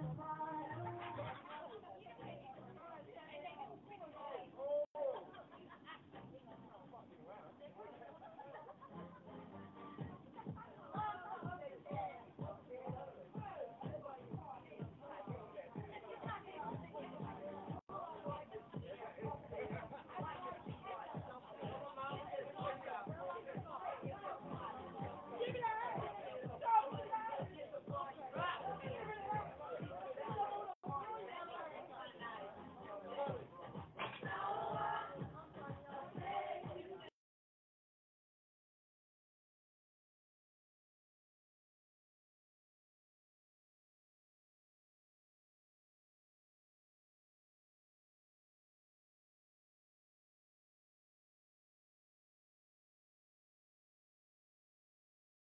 Bye.